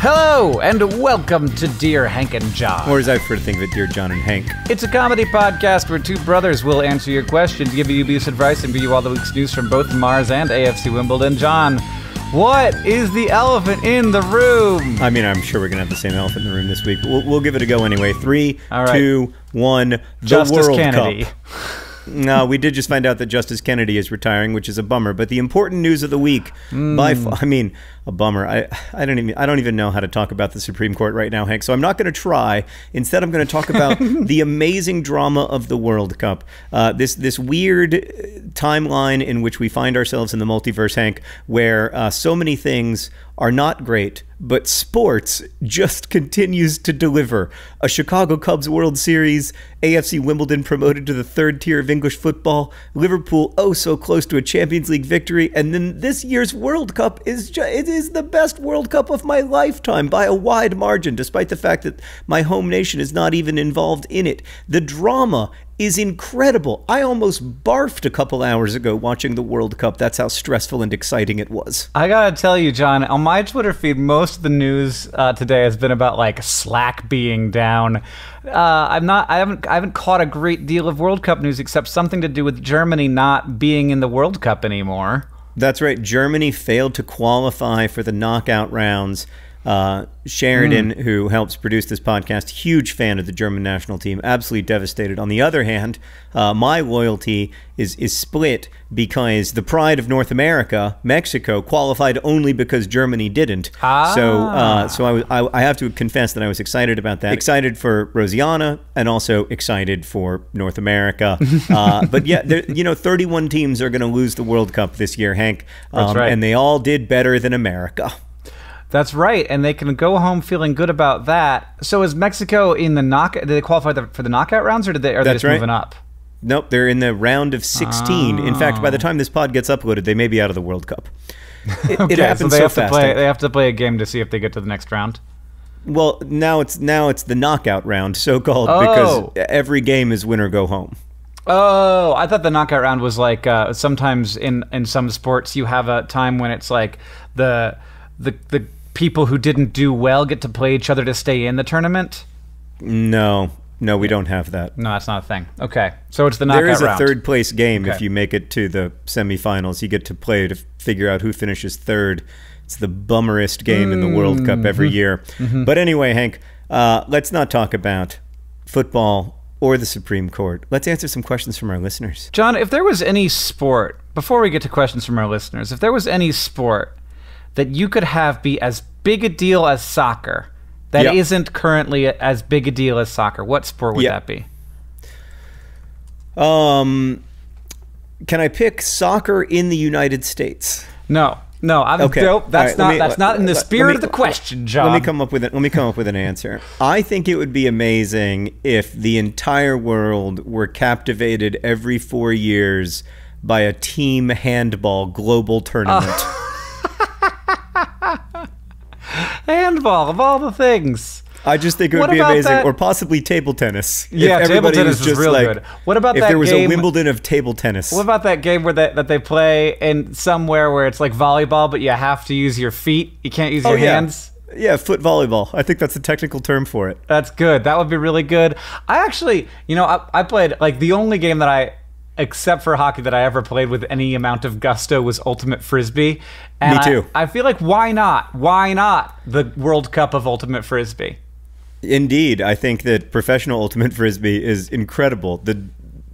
Hello, and welcome to Dear Hank and John. Or as I prefer to think of it, Dear John and Hank. It's a comedy podcast where two brothers will answer your questions, give you abuse advice, and bring you all the week's news from both Mars and AFC Wimbledon. John, what is the elephant in the room? I mean, I'm sure we're gonna have the same elephant in the room this week. We'll, we'll give it a go anyway. Three, right. two, one. The Justice World Kennedy. Cup. No, we did just find out that Justice Kennedy is retiring, which is a bummer. But the important news of the week, by Hmm. f- I mean, a bummer. I I don't even I don't even know how to talk about the Supreme Court right now, Hank. So I'm not going to try. Instead, I'm going to talk about the amazing drama of the World Cup. Uh, this this weird uh, timeline in which we find ourselves in the multiverse, Hank, where uh, so many things are not great, but sports just continues to deliver. A Chicago Cubs World Series, AFC Wimbledon promoted to the third tier of English football, Liverpool oh so close to a Champions League victory, and then this year's World Cup is it is the best World Cup of my lifetime by a wide margin, despite the fact that my home nation is not even involved in it. The drama is incredible. I almost barfed a couple hours ago watching the World Cup. That's how stressful and exciting it was. I gotta tell you, John, on my Twitter feed, most of the news uh, today has been about like Slack being down. Uh, I'm not. I haven't. I haven't caught a great deal of World Cup news except something to do with Germany not being in the World Cup anymore. That's right. Germany failed to qualify for the knockout rounds. Uh, Sheridan, who helps produce this podcast, huge fan of the German national team, absolutely devastated. On the other hand, uh, my loyalty is is split because the pride of North America, Mexico, qualified only because Germany didn't. Ah. So, uh, so I, was- I, I have to confess that I was excited about that. Excited for Rosianna, and also excited for North America. uh, but yeah, there, you know, 31 teams are going to lose the World Cup this year, Hank. That's Um, right. And they all did better than America. That's right, and they can go home feeling good about that. So is Mexico in the knock? Did they qualify the, for the knockout rounds, or did they? Are they That's just right. moving up? Nope, they're in the round of 16. In fact, Oh. by the time this pod gets uploaded, they may be out of the World Cup. It, Okay, it happens so they so have fast. to play. They have to play a game to see if they get to the next round. Well, now it's now it's the knockout round, so called, Oh. because every game is win or go home. Oh, I thought the knockout round was like uh, sometimes in in some sports you have a time when it's like the the the people who didn't do well get to play each other to stay in the tournament. No, no, we don't have that. No, that's not a thing. Okay, so it's the knockout There is a round. third place game if you make it to the semifinals. You get to play to figure out who finishes third. It's the bummerest game in the World Cup Mm-hmm. every year. But anyway, Hank, uh, let's not talk about football or the Supreme Court. Let's answer some questions from our listeners. John, if there was any sport before we get to questions from our listeners, if there was any sport that you could have be as big a deal as soccer that Yeah. not currently as big a deal as soccer, what sport would Yeah. that be? Um, can I pick soccer in the United States? No, no, I'm Okay. nope. That's right, let not. me- that's not in the let- let spirit me- of the question, John. Let me come up with it. Let me come up with an answer. I think it would be amazing if the entire world were captivated every four years by a team handball global tournament. Handball of all the things. I just think it would What be amazing, that- or possibly table tennis. Yeah, table tennis is real like- good. What about if that there was game- a Wimbledon of table tennis? What about that game where they, that they play in somewhere where it's like volleyball, but you have to use your feet. You can't use oh your yeah, hands. yeah, foot volleyball. I think that's the technical term for it. That's good. That would be really good. I actually, you know, I, I played like the only game that I, except for hockey, that I ever played with any amount of gusto was Ultimate Frisbee. And Me too. I, feel like why not? Why not the World Cup of Ultimate Frisbee? Indeed, I think that professional ultimate frisbee is incredible. The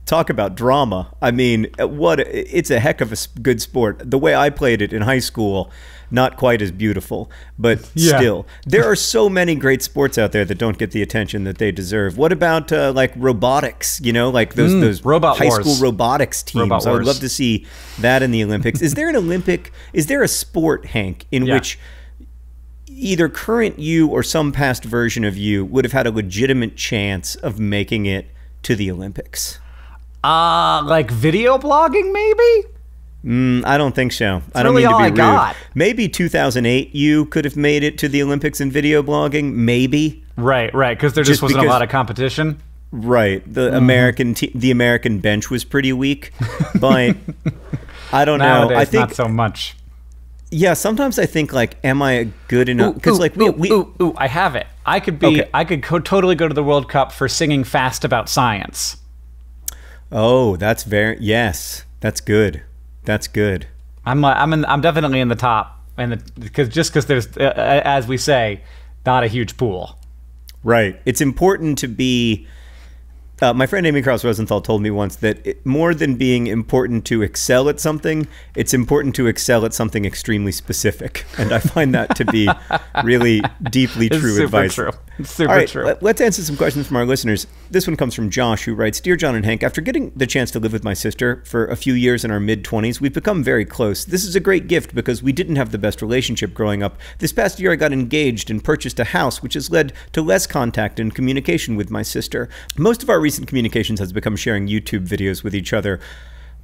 talk about drama. I mean, what it's a heck of a good sport. The way I played it in high school, not quite as beautiful, but Yeah. still, there are so many great sports out there that don't get the attention that they deserve. What about uh, like robotics? You know, like those those Mm, Robot high Wars. school robotics teams. Robot I would love to see that in the Olympics. is there an Olympic? Is there a sport, Hank, in Yeah. which either current you or some past version of you would have had a legitimate chance of making it to the Olympics? Uh, like video blogging, maybe? Mm, I don't think so. I don't really mean to be I rude. got. Maybe 2008 you could have made it to the Olympics in video blogging. Maybe. Right, right. Because there just, Just wasn't a lot of competition. Right. The Mm-hmm. American te- the American bench was pretty weak, but I don't know. I think not so much. Yeah, sometimes I think like, am I good enough? Because like we, ooh, we ooh, ooh, I have it. I could be. Okay. I could co- totally go to the World Cup for singing fast about science. oh, that's very yes, that's good. That's good. I'm. like- I'm. In, I'm definitely in the top, and because just because there's, uh, uh, as we say, not a huge pool. Right. It's important to be. Uh, my friend Amy Krouse Rosenthal told me once that it, more than being important to excel at something, it's important to excel at something extremely specific, and I find that to be really deeply true advice. true. Super All right, true. let's answer some questions from our listeners. This one comes from Josh, who writes Dear John and Hank, after getting the chance to live with my sister for a few years in our mid 20s, we've become very close. This is a great gift because we didn't have the best relationship growing up. This past year, I got engaged and purchased a house, which has led to less contact and communication with my sister. Most of our recent communications has become sharing YouTube videos with each other.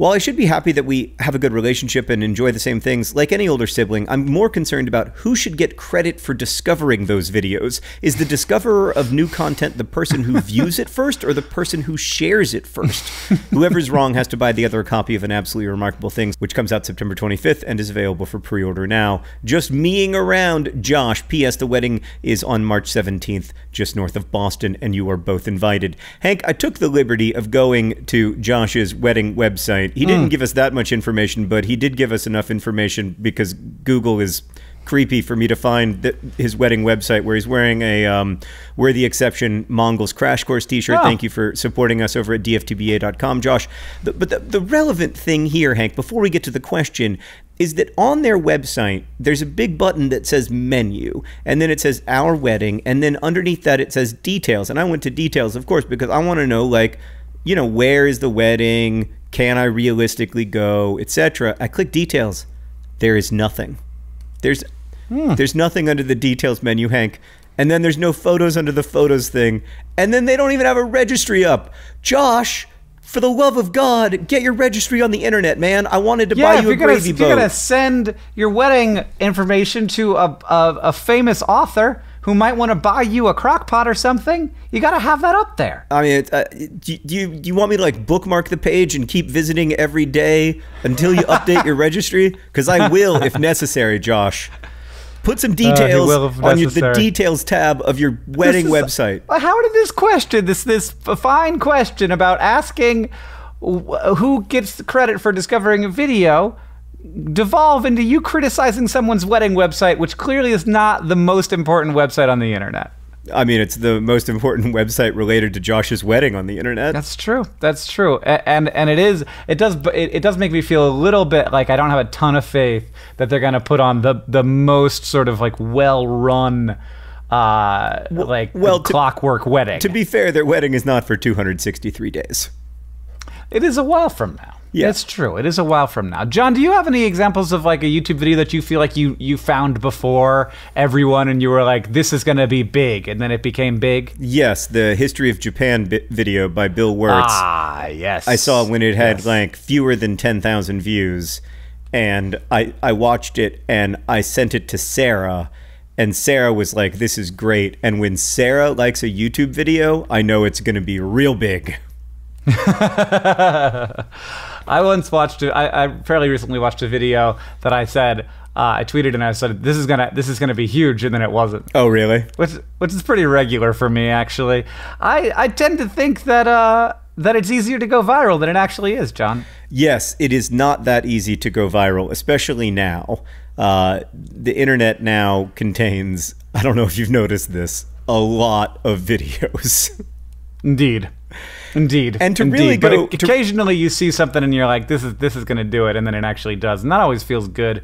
While I should be happy that we have a good relationship and enjoy the same things, like any older sibling, I'm more concerned about who should get credit for discovering those videos. Is the discoverer of new content the person who views it first or the person who shares it first? Whoever's wrong has to buy the other a copy of An Absolutely Remarkable Things, which comes out September 25th and is available for pre order now. Just meeing around, Josh. P.S. The wedding is on March 17th, just north of Boston, and you are both invited. Hank, I took the liberty of going to Josh's wedding website. He didn't give us that much information, but he did give us enough information because Google is creepy for me to find th- his wedding website where he's wearing a um, "We're the Exception" Mongols Crash Course T-shirt. Oh. Thank you for supporting us over at dftba.com, Josh. The, but the, the relevant thing here, Hank, before we get to the question, is that on their website there's a big button that says menu, and then it says our wedding, and then underneath that it says details. And I went to details, of course, because I want to know like, you know, where is the wedding? Can I realistically go, etc. I click details. There is nothing. There's hmm. there's nothing under the details menu, Hank. And then there's no photos under the photos thing. And then they don't even have a registry up. Josh, for the love of God, get your registry on the internet, man. I wanted to Yeah, buy you a gonna, gravy if you're gonna send your wedding information to a, a, a famous author who might want to buy you a crock pot or something, you got to have that up there. I mean, uh, do, you do you want me to like bookmark the page and keep visiting every day until you update your registry? Because I will if necessary, Josh. Put some details will if on your, the details tab of your wedding is- website. How did this question, this this fine question about asking wh- who gets the credit for discovering a video, devolve into you criticizing someone's wedding website, which clearly is not the most important website on the internet? I mean, it's the most important website related to Josh's wedding on the internet. That's true. That's true. And and it is it does it, it does make me feel a little bit like I don't have a ton of faith that they're going to put on the the most sort of like well-run uh like well, to- clockwork wedding. to be fair, their wedding is not for 263 days. It is a while from now. Yeah. It's true. It is a while from now. John, do you have any examples of like a YouTube video that you feel like you you found before everyone and you were like this is going to be big and then it became big? Yes, the History of Japan bi- video by Bill Wurtz. Ah, yes. I saw when it had Yes. like fewer than 10,000 views and I I watched it and I sent it to Sarah and Sarah was like this is great and when Sarah likes a YouTube video, I know it's going to be real big. I once watched. I, I fairly recently watched a video that I said uh, I tweeted and I said this is gonna this is gonna be huge and then it wasn't. Oh, really? Which which is pretty regular for me actually. I I tend to think that uh that it's easier to go viral than it actually is, John. Yes, it is not that easy to go viral, especially now. Uh, the internet now contains, I don't know if you've noticed this, a lot of videos. Indeed. Indeed. And to Indeed. really but go- to- occasionally you see something and you're like, this is this is gonna do it, and then it actually does. And that always feels good.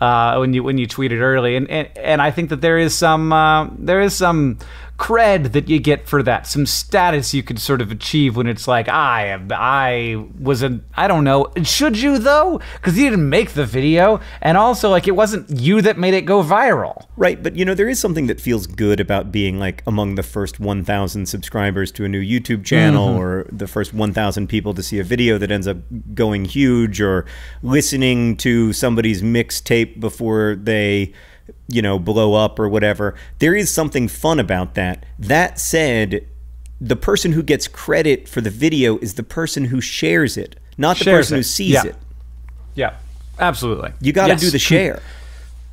Uh, when you when you tweet it early, and, and and I think that there is some uh, there is some cred that you get for that, some status you could sort of achieve when it's like I am I was a I don't know. Should you though? Because you didn't make the video, and also like it wasn't you that made it go viral. Right, but you know, there is something that feels good about being like among the first 1,000 subscribers to a new YouTube channel mm-hmm. or the first 1,000 people to see a video that ends up going huge or listening to somebody's mixtape before they, you know, blow up or whatever. There is something fun about that. That said, the person who gets credit for the video is the person who shares it, not the Shares person who sees Yeah. it. Yeah, absolutely. You got to Yes. do the share.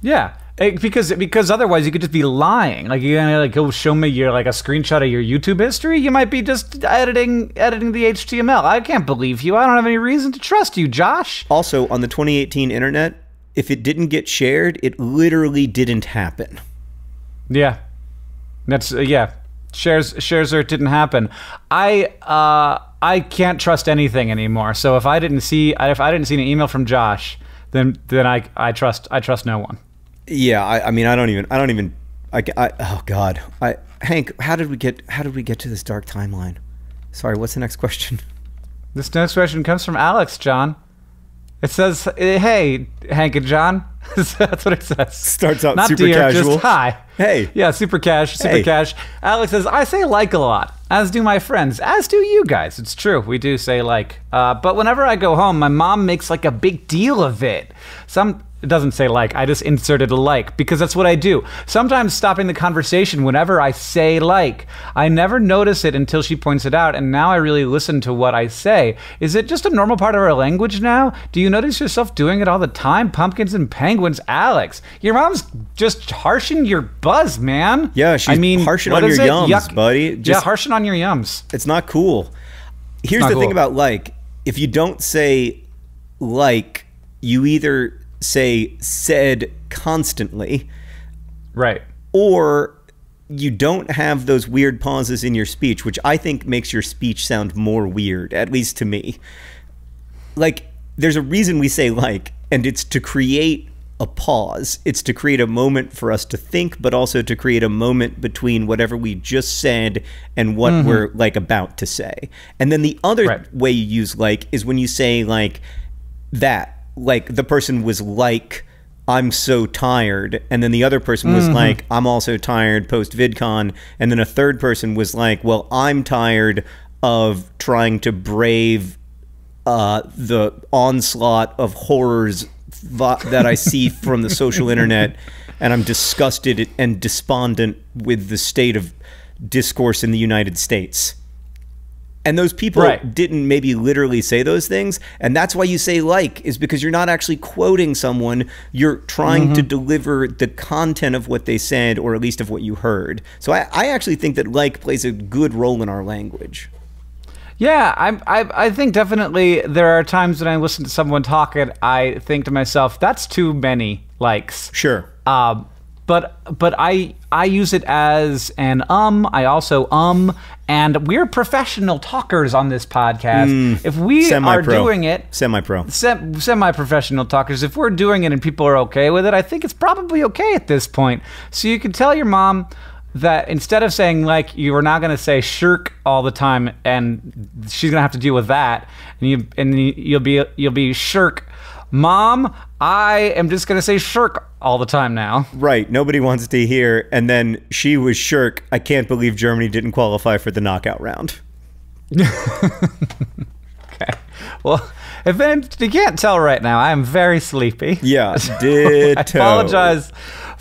Yeah, Eh, because because otherwise you could just be lying. Like you're gonna like go show me your like a screenshot of your YouTube history. You might be just editing editing the HTML. I can't believe you. I don't have any reason to trust you, Josh. Also, on the 2018 internet, if it didn't get shared, it literally didn't happen. Yeah, that's uh, yeah. Shares shares or it didn't happen. I uh I can't trust anything anymore. So if I didn't see if I didn't see an email from Josh, then then I I trust I trust no one. Yeah, I, I mean, I don't even, I don't even, I, I, oh God, I, Hank, how did we get, how did we get to this dark timeline? Sorry, what's the next question? This next question comes from Alex, John. It says, "Hey, Hank and John." That's what it says. Starts out Not super dear, casual. Just hi. Hey. Yeah, super cash, super Hey. cash. Alex says, "I say like a lot, as do my friends, as do you guys." It's true, we do say like. Uh, but whenever I go home, my mom makes like a big deal of it. Some. It doesn't say like. I just inserted a like because that's what I do. Sometimes stopping the conversation whenever I say like. I never notice it until she points it out, and now I really listen to what I say. Is it just a normal part of our language now? Do you notice yourself doing it all the time? Pumpkins and penguins, Alex. Your mom's just harshing your buzz, man. Yeah, she's I mean, harshing on your it? yums, Yuck. buddy. yeah, Just- harshing on your yums. It's not cool. Here's not the thing about like, if you don't say like, you either say said constantly, Right. or you don't have those weird pauses in your speech, which I think makes your speech sound more weird, at least to me. Like, there's a reason we say like, and it's to create a pause. It's to create a moment for us to think, but also to create a moment between whatever we just said and what mm-hmm. we're like about to say. And then the other Right. way you use like is when you say like that, like the person was like, I'm so tired. And then the other person was like, I'm also tired post VidCon. And then a third person was like, well, I'm tired of trying to brave uh, the onslaught of horrors that I see from the social internet, and I'm disgusted and despondent with the state of discourse in the United States. And those people Right. didn't maybe literally say those things, and that's why you say like is because you're not actually quoting someone. You're trying to deliver the content of what they said, or at least of what you heard. So I, I actually think that like plays a good role in our language. Yeah, I, I, I think definitely there are times when I listen to someone talk and I think to myself, that's too many likes. Sure. Um, but but I I use it as an um. I also um, and we're professional talkers on this podcast. if we are Mm. Doing it, Semi-pro. sem- semi-professional talkers, if we're doing it and people are okay with it, I think it's probably okay at this point. So you can tell your mom that instead of saying like you are not going to say shirk all the time and she's going to have to deal with that and you and you'll be you'll be shirk mom i am just going to say shirk all the time now Right. Nobody wants to hear. And then she was shirk. I can't believe Germany didn't qualify for the knockout round. okay well if you can't tell right now i am very sleepy Yeah. Ditto. I apologize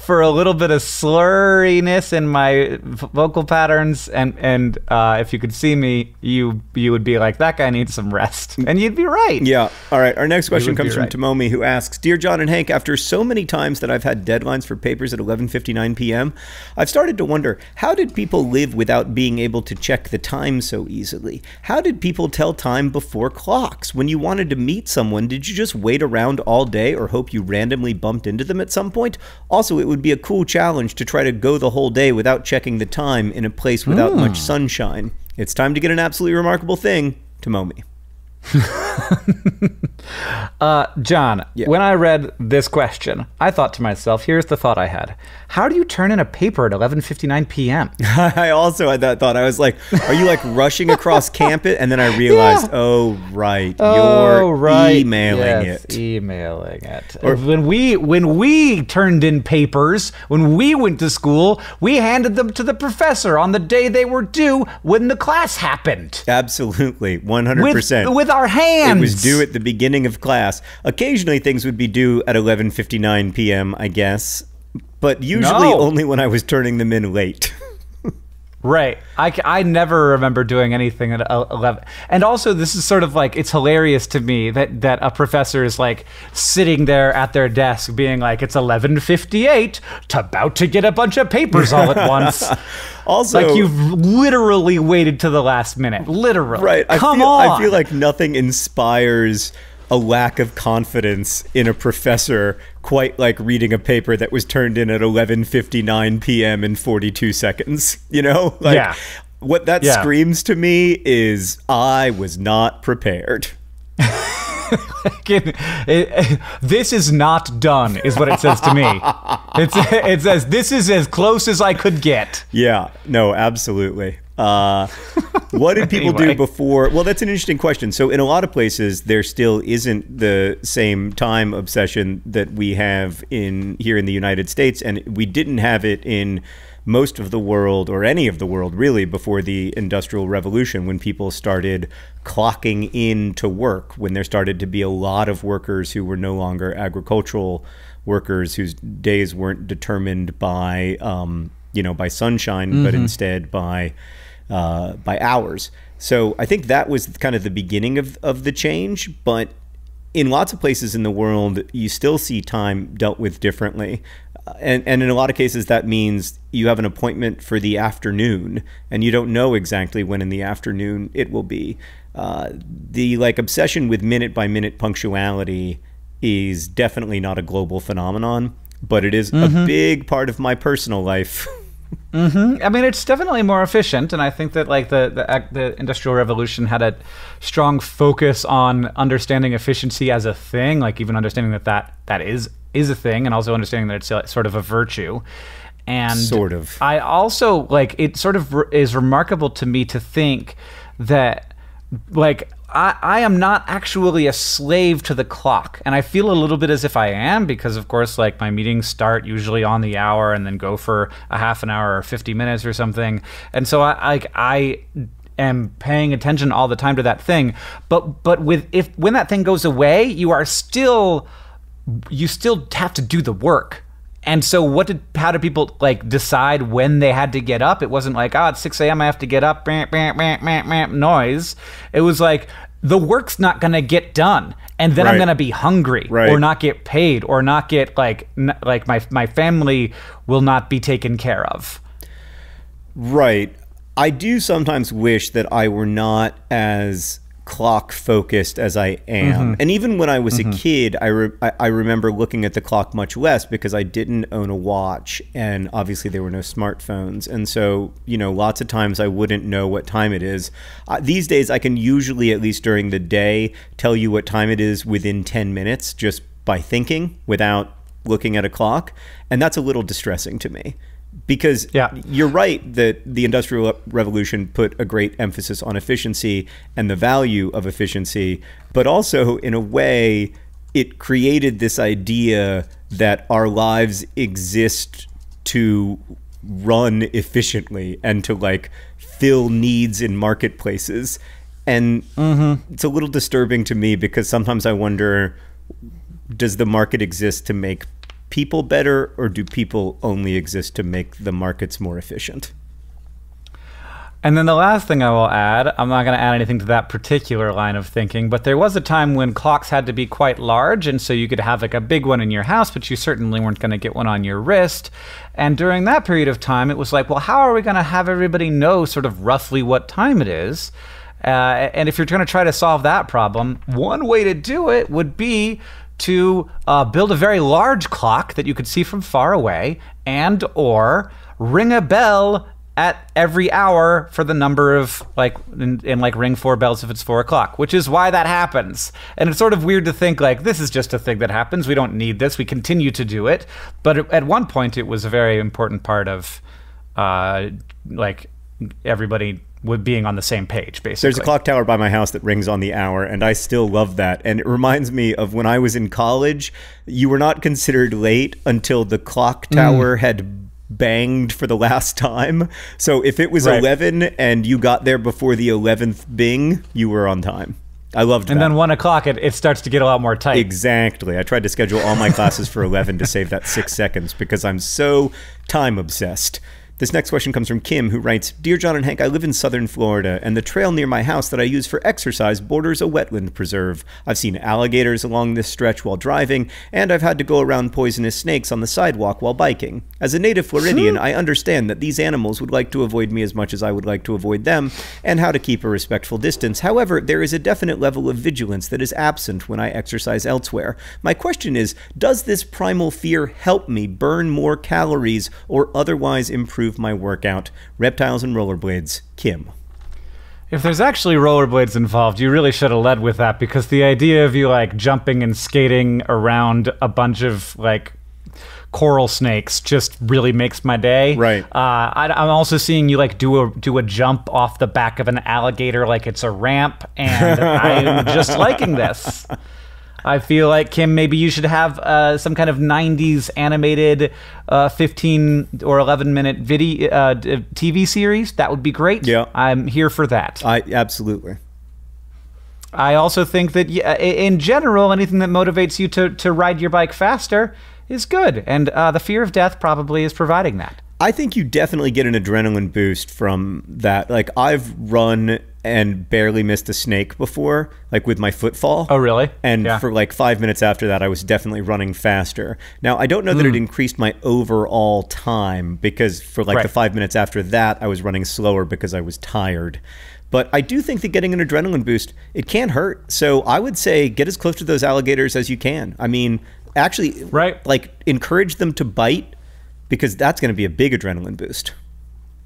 for a little bit of slurriness in my vocal patterns, and and uh, if you could see me, you you would be like that guy needs some rest, and you'd be right. Yeah. All right. Our next question comes from right. Tomomi, who asks, "Dear John and Hank, after so many times that I've had deadlines for papers at 11:59 p.m., I've started to wonder how did people live without being able to check the time so easily? How did people tell time before clocks? When you wanted to meet someone, did you just wait around all day or hope you randomly bumped into them at some point? Also, it would be a cool challenge to try to go the whole day without checking the time in a place without Hmm. much sunshine. It's time to get an absolutely remarkable thing." Tomomi. Uh, John, Yeah. when I read this question, I thought to myself, here's the thought I had: How do you turn in a paper at 11:59 p.m.? I also had that thought. I was like, "Are you like rushing across campus?" And then I realized, "Oh, right, you're emailing Oh, Yes, it." Emailing it. Or, when we when we turned in papers, when we went to school, we handed them to the professor on the day they were due when the class happened. Absolutely, one hundred With, with our hands. It was due at the beginning of class. Occasionally, things would be due at eleven fifty nine p.m. I guess, but usually No. only when I was turning them in late. Right. I, I never remember doing anything at 11. And also, this is sort of like, it's hilarious to me that, that a professor is like sitting there at their desk being like, it's 11.58, to about to get a bunch of papers all at once. Also, like you've literally waited to the last minute. Literally. right. I Come feel, on. I feel like nothing inspires a lack of confidence in a professor quite like reading a paper that was turned in at 11:59 p.m. in 42 seconds. You know, like Yeah. what that Yeah. screams to me is I was not prepared. This is not done, is what it says to me. It's, it says, this is as close as I could get. Yeah, no, absolutely. Uh, what did people Anyway. do before? Well, that's an interesting question. So, in a lot of places, there still isn't the same time obsession that we have in here in the United States, and we didn't have it in most of the world or any of the world really before the industrial revolution when people started clocking in to work when there started to be a lot of workers who were no longer agricultural workers whose days weren't determined by um, you know by sunshine but instead by uh, by hours so i think that was kind of the beginning of, of the change but in lots of places in the world, you still see time dealt with differently. Uh, And, and in a lot of cases, that means you have an appointment for the afternoon and you don't know exactly when in the afternoon it will be. Uh, the like obsession with minute by minute punctuality is definitely not a global phenomenon, but it is a big part of my personal life. Mm-hmm. I mean, it's definitely more efficient, and I think that like the, the the industrial revolution had a strong focus on understanding efficiency as a thing, like even understanding that that, that is is a thing, and also understanding that it's sort of a virtue. And Sort of. I also like it. Sort of re- is remarkable to me to think that like I, I am not actually a slave to the clock and i feel a little bit as if i am because of course like my meetings start usually on the hour and then go for a half an hour or 50 minutes or something and so i like i am paying attention all the time to that thing but but with if when that thing goes away you are still you still have to do the work. And so, what did how did people like decide when they had to get up? It wasn't like, ah, oh, it's six a.m. I have to get up, bam, bam, bam, bam, bam, noise. It was like the work's not going to get done, and then I'm going to be hungry, Right. or not get paid, or not get like n- like my my family will not be taken care of. Right. I do sometimes wish that I were not as clock focused as I am. And even when I was a kid, I, re- I I remember looking at the clock much less because I didn't own a watch and obviously there were no smartphones. And so, you know, lots of times I wouldn't know what time it is. Uh, these days I can usually at least during the day tell you what time it is within 10 minutes just by thinking without looking at a clock, and that's a little distressing to me because Yeah. you're right that the industrial revolution put a great emphasis on efficiency and the value of efficiency but also in a way it created this idea that our lives exist to run efficiently and to like fill needs in marketplaces and mm-hmm. it's a little disturbing to me because sometimes i wonder does the market exist to make people better or do people only exist to make the markets more efficient And then the last thing I will add, I'm not going to add anything to that particular line of thinking, but there was a time when clocks had to be quite large, and so you could have like a big one in your house, but you certainly weren't going to get one on your wrist. And during that period of time, it was like, well, how are we going to have everybody know sort of roughly what time it is? Uh, and if you're going to try to solve that problem, one way to do it would be to uh, build a very large clock that you could see from far away, and or ring a bell at every hour for the number of like and, like ring four bells if it's four o'clock which is why that happens. And it's sort of weird to think like this is just a thing that happens. We don't need this. We continue to do it. But at one point it was a very important part of uh like everybody with being on the same page basically There's a clock tower by my house that rings on the hour, and I still love that. And it reminds me of when I was in college, you were not considered late until the clock mm. tower had banged for the last time. So if it was Right. 11 and you got there before the 11th bing, you were on time. I loved and that. then one o'clock it, it starts to get a lot more tight Exactly. I tried to schedule all my classes for 11 to save that six seconds because I'm so time obsessed. This next question comes from Kim, who writes Dear John and Hank, I live in southern Florida, and the trail near my house that I use for exercise borders a wetland preserve. I've seen alligators along this stretch while driving, and I've had to go around poisonous snakes on the sidewalk while biking. As a native Floridian, I understand that these animals would like to avoid me as much as I would like to avoid them, and how to keep a respectful distance. However, there is a definite level of vigilance that is absent when I exercise elsewhere. My question is Does this primal fear help me burn more calories or otherwise improve my workout? Reptiles and rollerblades, Kim. If there's actually rollerblades involved, you really should have led with that because the idea of you like jumping and skating around a bunch of like coral snakes just really makes my day. Right. Uh, I, am also seeing you like do a do a jump off the back of an alligator like it's a ramp, and I'm just liking this. I feel like Kim, maybe you should have uh, some kind of '90s animated, uh, 15 or 11 minute video uh, TV series. That would be great. Yeah, I'm here for that. I absolutely. I also think that in general, anything that motivates you to to ride your bike faster is good, and uh, the fear of death probably is providing that. I think you definitely get an adrenaline boost from that. Like I've run and barely missed a snake before, like with my footfall. Oh, really? And Yeah. for like five minutes after that, I was definitely running faster. Now, I don't know that it hmm. increased my overall time because for like Right. the five minutes after that, I was running slower because I was tired. But I do think that getting an adrenaline boost, it can hurt. So I would say get as close to those alligators as you can. I mean, actually, Right. like encourage them to bite because that's going to be a big adrenaline boost.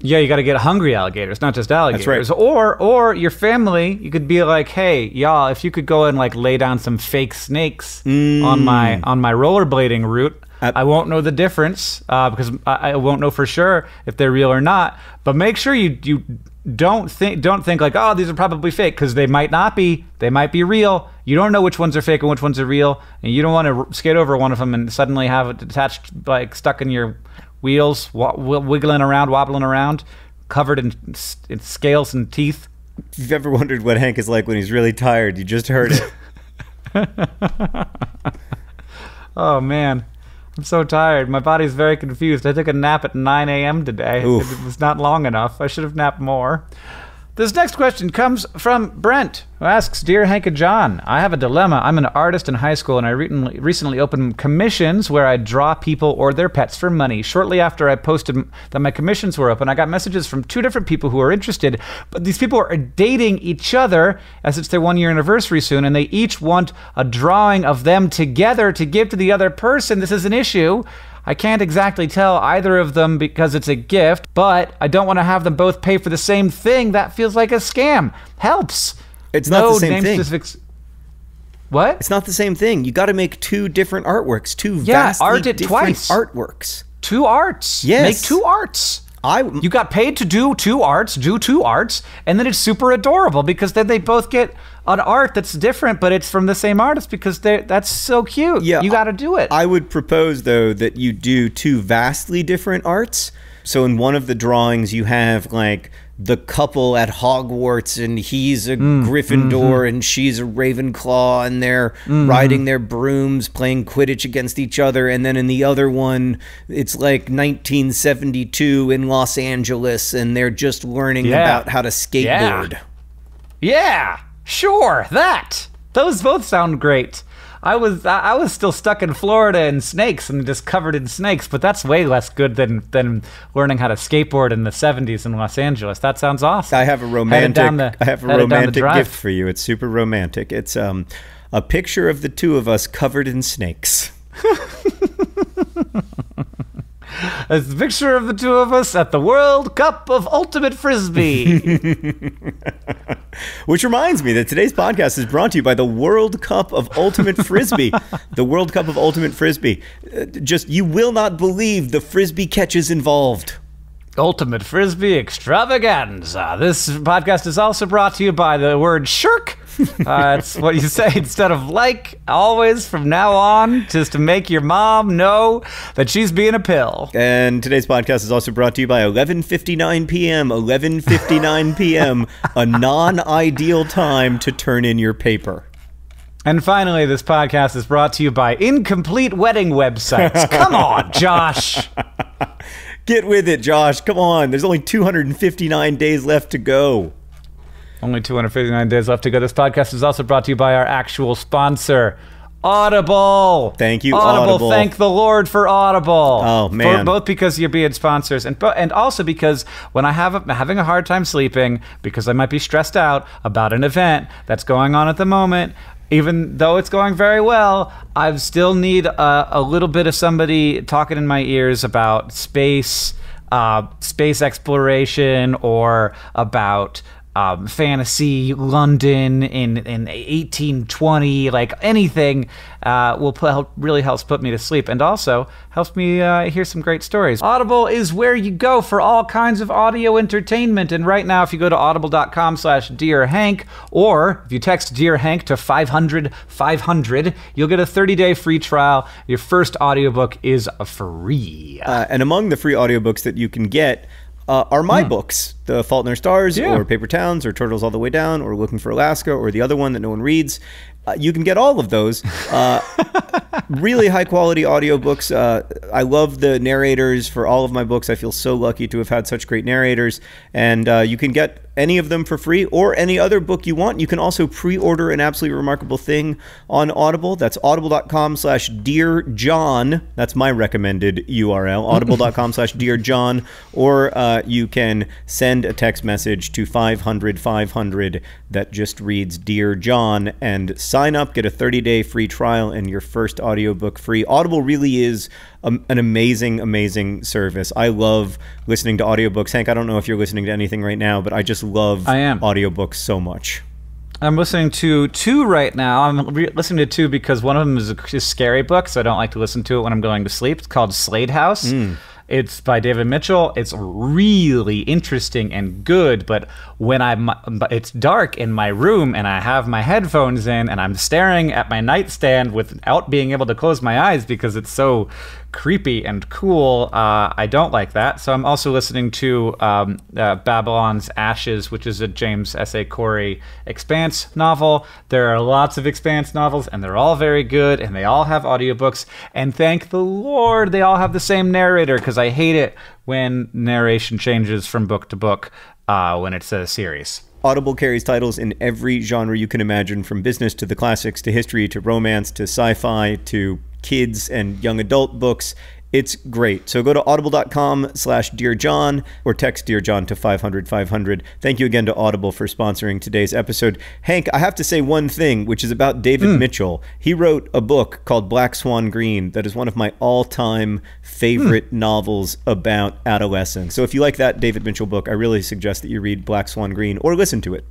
Yeah, you got to get hungry alligators, not just alligators. That's right. Or or your family, you could be like, "Hey, y'all, if you could go and like lay down some fake snakes on my on my rollerblading route, Uh, I won't know the difference uh, because I, I won't know for sure if they're real or not. But make sure you you don't think don't think like, oh, these are probably fake because they might not be. They might be real. You don't know which ones are fake and which ones are real, and you don't want to skate over one of them and suddenly have it attached like stuck in your wheels, wi- wiggling around, wobbling around, covered in, in scales and teeth. If you've ever wondered what Hank is like when he's really tired, you just heard it. Oh man, I'm so tired. My body's very confused. I took a nap at 9 a.m. today. Oof. It was not long enough. I should have napped more. This next question comes from Brent, who asks Dear Hank and John, I have a dilemma. I'm an artist in high school, and I recently, recently opened commissions where I draw people or their pets for money. Shortly after I posted that my commissions were open, I got messages from two different people who are interested, but these people are dating each other as it's their one year anniversary soon, and they each want a drawing of them together to give to the other person. This is an issue. I can't exactly tell either of them because it's a gift, but I don't want to have them both pay for the same thing. That feels like a scam. Helps. It's not the same thing. Specifics. What? It's not the same thing. You got to make two different artworks, two Yeah, vastly art different twice. artworks. Two arts. Yes. Make two arts. I You got paid to do two arts, do two arts, and then it's super adorable because then they both get an art that's different, but it's from the same artist because they that's so cute. Yeah, you got to do it. I would propose though that you do two vastly different arts. So in one of the drawings you have like the couple at Hogwarts and he's a Mm, Gryffindor mm-hmm. and she's a Ravenclaw and they're riding their brooms playing Quidditch against each other and then in the other one it's like 1972 in Los Angeles and they're just learning Yeah. about how to skateboard. Yeah, sure, that. Those both sound great. I was I was still stuck in Florida and snakes and just covered in snakes, but that's way less good than than learning how to skateboard in the 70s in Los Angeles. That sounds awesome. I have a romantic. the- I have a headed down the romantic gift for you. It's super romantic. It's um, a picture of the two of us covered in snakes. It's a picture of the two of us at the World Cup of Ultimate Frisbee. Which reminds me that today's podcast is brought to you by the World Cup of Ultimate Frisbee. the World Cup of Ultimate Frisbee. Uh, just you will not believe the frisbee catches involved. Ultimate Frisbee extravaganza. This podcast is also brought to you by the word shirk. Uh, it's what you say instead of like, always from now on, just to make your mom know that she's being a pill. And today's podcast is also brought to you by 11:59 p.m. 11:59 p.m. a non-ideal time to turn in your paper. And finally, this podcast is brought to you by incomplete wedding websites. Come on, Josh. Get with it, Josh. Come on. There's only 259 days left to go. Only 259 days left to go. This podcast is also brought to you by our actual sponsor, Audible. Thank you, Audible. Audible. Thank the Lord for Audible. Oh, For- man. both because you're being sponsors, and and also because when I have a, having a hard time sleeping because I might be stressed out about an event that's going on at the moment. Even though it's going very well, I still need a, a little bit of somebody talking in my ears about space, uh, space exploration, or about um, fantasy London in in 1820, like anything uh, will put, help, really helps put me to sleep, and also helps me uh, hear some great stories. Audible is where you go for all kinds of audio entertainment, and right now, if you go to audible.com/slash Dear Hank, or if you text Dear Hank to 500 500, you'll get a 30-day free trial. Your first audiobook is free. Uh, and among the free audiobooks that you can get uh, are my books The Fault in Our Stars, Hmm. Yeah. or Paper Towns, or Turtles All the Way Down, or Looking for Alaska, or the other one that no one reads. Uh, you can get all of those. Uh, really high quality audiobooks. Uh, I love the narrators for all of my books. I feel so lucky to have had such great narrators. And uh, you can get any of them for free or any other book you want. You can also pre-order an absolutely remarkable thing on Audible. That's audible.com slash dear John. That's my recommended URL, audible.com slash dear John. Or uh, you can send a text message to 500 500 that just reads Dear John and sign up, get a 30 day free trial and your first audiobook free. Audible really is um, an amazing, amazing service. I love listening to audiobooks. Hank, I don't know if you're listening to anything right now, but I just love I am. audiobooks so much. I'm listening to two right now. I'm listening to two because one of them is a, scary book, so I don't like to listen to it when I'm going to sleep. It's called Slade House. Hmm. It's by David Mitchell. It's really interesting and good, but when I'm but it's dark in my room and I have my headphones in and I'm staring at my nightstand without being able to close my eyes because it's so creepy and cool. Uh, I don't like that. So I'm also listening to um, uh, Babylon's Ashes, which is a James S. A. Corey Expanse novel. There are lots of Expanse novels, and they're all very good, and they all have audiobooks. And thank the Lord, they all have the same narrator, because I hate it when narration changes from book to book uh, when it's a series. Audible carries titles in every genre you can imagine, from business to the classics to history to romance to sci fi to kids and young adult books. It's great. So go to audible.com slash Dear John or text Dear John to 500 500. Thank you again to Audible for sponsoring today's episode. Hank, I have to say one thing, which is about David hmm. Mitchell. He wrote a book called Black Swan Green that is one of my all time hmm. favorite novels about adolescence. So if you like that David Mitchell book, I really suggest that you read Black Swan Green or listen to it.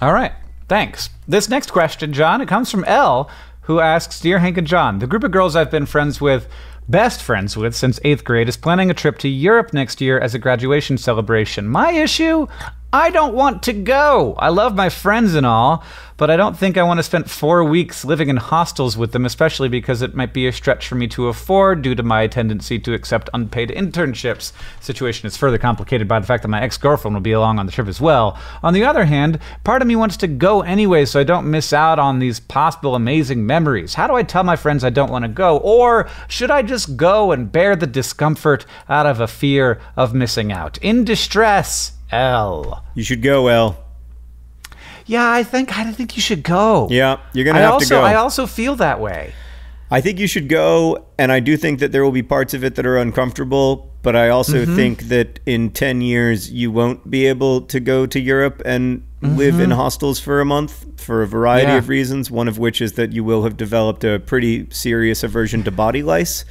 All right. Thanks. This next question, John, it comes from L, who asks Dear Hank and John, the group of girls I've been friends with, best friends with since eighth grade, is planning a trip to Europe next year as a graduation celebration. My issue? I don't want to go. I love my friends and all, but I don't think I want to spend four weeks living in hostels with them, especially because it might be a stretch for me to afford due to my tendency to accept unpaid internships. Situation is further complicated by the fact that my ex girlfriend will be along on the trip as well. On the other hand, part of me wants to go anyway so I don't miss out on these possible amazing memories. How do I tell my friends I don't want to go? Or should I just go and bear the discomfort out of a fear of missing out? In distress, L. You should go, El. Yeah, I think I think you should go. Yeah, you're gonna I have also to go. I also feel that way. I think you should go, and I do think that there will be parts of it that are uncomfortable. But I also Mm-hmm. think that in ten years you won't be able to go to Europe and live in hostels for a month for a variety Mm-hmm. Yeah. of reasons. One of which is that you will have developed a pretty serious aversion to body lice.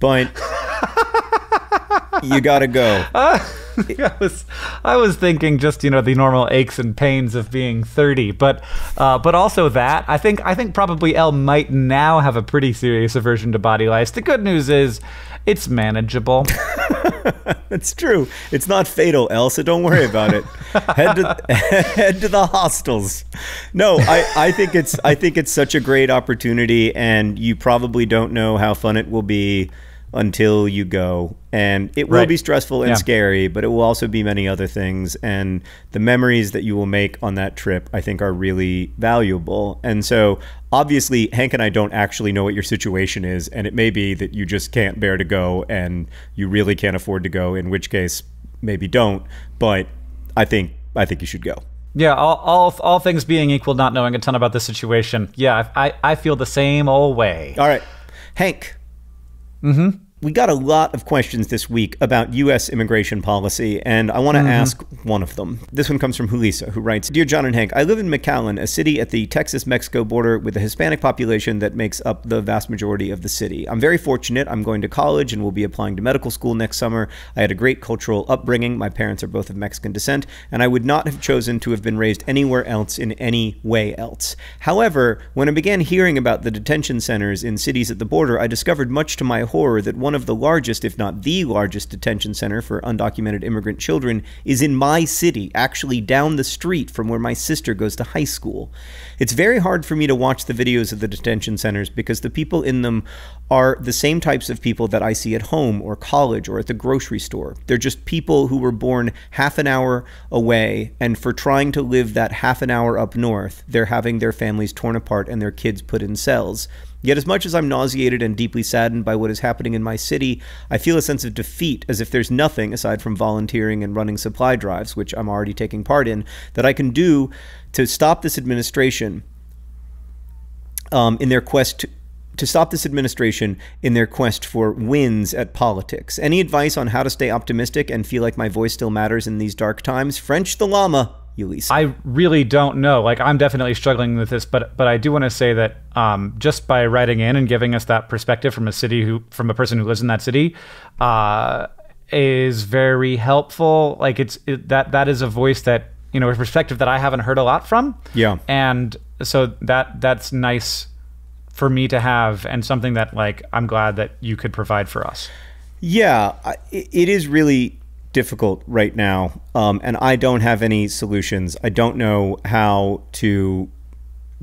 But you gotta go. I was, I was thinking just you know the normal aches and pains of being 30, but uh, but also that I think I think probably Elle might now have a pretty serious aversion to body lice. The good news is it's manageable. It's true. It's not fatal, El, so don't worry about it. head to head to the hostels. No, I, I think it's I think it's such a great opportunity and you probably don't know how fun it will be until you go. And it will Right. be stressful and Yeah. scary, but it will also be many other things. And the memories that you will make on that trip, I think, are really valuable. And so, obviously, Hank and I don't actually know what your situation is. And it may be that you just can't bear to go and you really can't afford to go, in which case, maybe don't. But I think, I think you should go. Yeah, all, all all things being equal, not knowing a ton about the situation. Yeah, I, I, I feel the same old way. All right. Hank. Mm-hmm. We got a lot of questions this week about U.S. immigration policy, and I want to mm-hmm. ask one of them. This one comes from Julissa, who writes Dear John and Hank, I live in McAllen, a city at the Texas Mexico border with a Hispanic population that makes up the vast majority of the city. I'm very fortunate. I'm going to college and will be applying to medical school next summer. I had a great cultural upbringing. My parents are both of Mexican descent, and I would not have chosen to have been raised anywhere else in any way else. However, when I began hearing about the detention centers in cities at the border, I discovered much to my horror that one of the largest, if not the largest, detention center for undocumented immigrant children is in my city, actually down the street from where my sister goes to high school. It's very hard for me to watch the videos of the detention centers because the people in them are the same types of people that I see at home or college or at the grocery store. They're just people who were born half an hour away, and for trying to live that half an hour up north, they're having their families torn apart and their kids put in cells. Yet, as much as I'm nauseated and deeply saddened by what is happening in my city, I feel a sense of defeat as if there's nothing, aside from volunteering and running supply drives, which I'm already taking part in, that I can do to stop this administration um, in their quest to, to stop this administration in their quest for wins at politics. Any advice on how to stay optimistic and feel like my voice still matters in these dark times? French the llama, Julissa. I really don't know. Like I'm definitely struggling with this, but but I do want to say that um, just by writing in and giving us that perspective from a city who from a person who lives in that city uh, is very helpful. Like it's it, that that is a voice that you know a perspective that I haven't heard a lot from. Yeah. and so that that's nice for me to have and something that like I'm glad that you could provide for us. Yeah, it it is really difficult right now, um, and I don't have any solutions. I don't know how to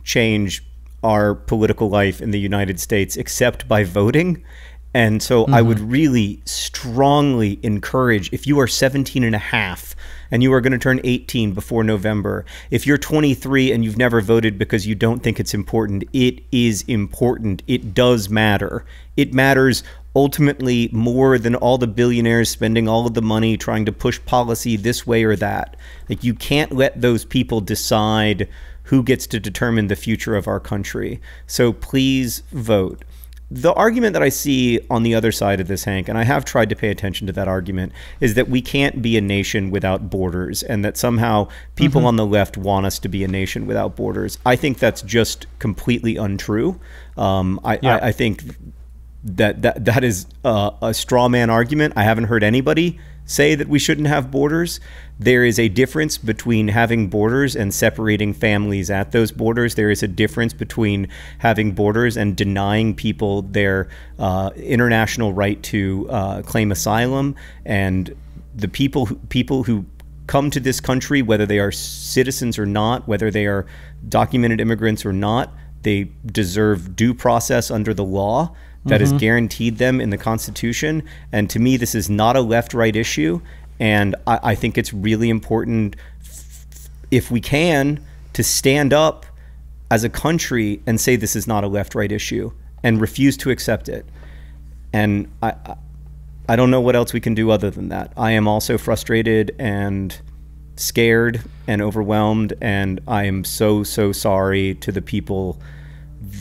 change our political life in the United States except by voting. And so I would really strongly encourage if you are 17 and a half and you are going to turn 18 before November, if you're 23 and you've never voted because you don't think it's important, it is important. It does matter. It matters ultimately more than all the billionaires spending all of the money trying to push policy this way or that. Like you can't let those people decide who gets to determine the future of our country. So please vote. The argument that I see on the other side of this, Hank, and I have tried to pay attention to that argument, is that we can't be a nation without borders, and that somehow people on the left want us to be a nation without borders. I think that's just completely untrue. Um, I, Yeah. I, I think that that that is uh, a straw man argument. I haven't heard anybody say that we shouldn't have borders. There is a difference between having borders and separating families at those borders. There is a difference between having borders and denying people their uh, international right to uh, claim asylum and the people who, people who come to this country, whether they are citizens or not, whether they are documented immigrants or not, they deserve due process under the law that is mm-hmm. guaranteed them in the Constitution. And to me, this is not a left right issue. And I, I think it's really important, if we can, to stand up as a country and say this is not a left right issue and refuse to accept it. And I, I- I don't know what else we can do other than that. I am also frustrated and scared and overwhelmed, and I am so, so sorry to the people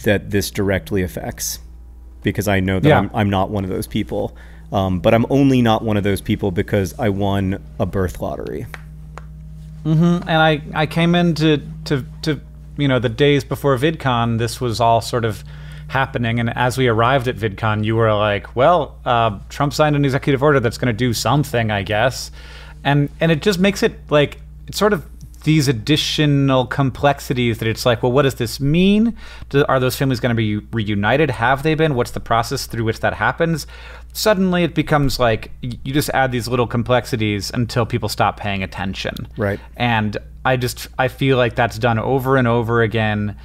that this directly affects because I know that Yeah. I'm, I'm not one of those people. Um, but I'm only not one of those people because I won a birth lottery. and I, I came into to, to you know the days before VidCon. This was all sort of happening, and as we arrived at VidCon, you were like, "Well, uh, Trump signed an executive order that's going to do something, I guess," and and it just makes it like it's sort of these additional complexities that it's like, well, what does this mean? Do, are those families going to be reunited? Have they been? What's the process through which that happens? Suddenly, it becomes like you just add these little complexities until people stop paying attention Right. and i just i feel like that's done over and over again